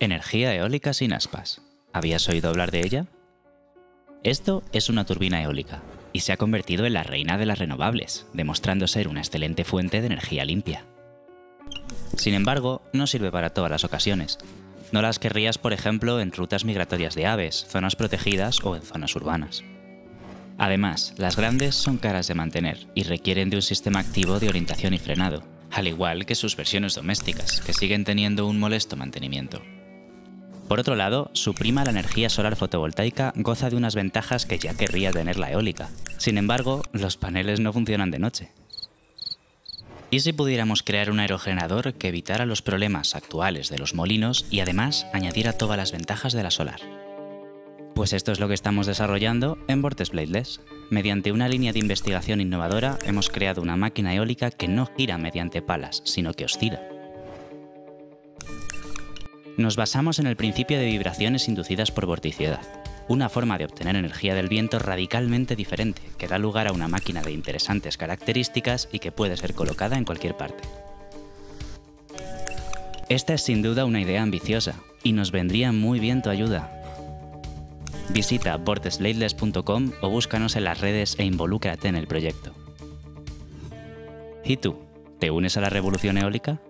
Energía eólica sin aspas. ¿Habías oído hablar de ella? Esto es una turbina eólica y se ha convertido en la reina de las renovables, demostrando ser una excelente fuente de energía limpia. Sin embargo, no sirve para todas las ocasiones. No las querrías, por ejemplo, en rutas migratorias de aves, zonas protegidas o en zonas urbanas. Además, las grandes son caras de mantener y requieren de un sistema activo de orientación y frenado, al igual que sus versiones domésticas, que siguen teniendo un molesto mantenimiento. Por otro lado, su prima la energía solar fotovoltaica goza de unas ventajas que ya querría tener la eólica. Sin embargo, los paneles no funcionan de noche. ¿Y si pudiéramos crear un aerogenerador que evitara los problemas actuales de los molinos y además añadiera todas las ventajas de la solar? Pues esto es lo que estamos desarrollando en Vortex Bladeless. Mediante una línea de investigación innovadora hemos creado una máquina eólica que no gira mediante palas, sino que oscila. Nos basamos en el principio de vibraciones inducidas por vorticidad, una forma de obtener energía del viento radicalmente diferente, que da lugar a una máquina de interesantes características y que puede ser colocada en cualquier parte. Esta es sin duda una idea ambiciosa, y nos vendría muy bien tu ayuda. Visita vortexbladeless.com o búscanos en las redes e involúcrate en el proyecto. ¿Y tú? ¿Te unes a la revolución eólica?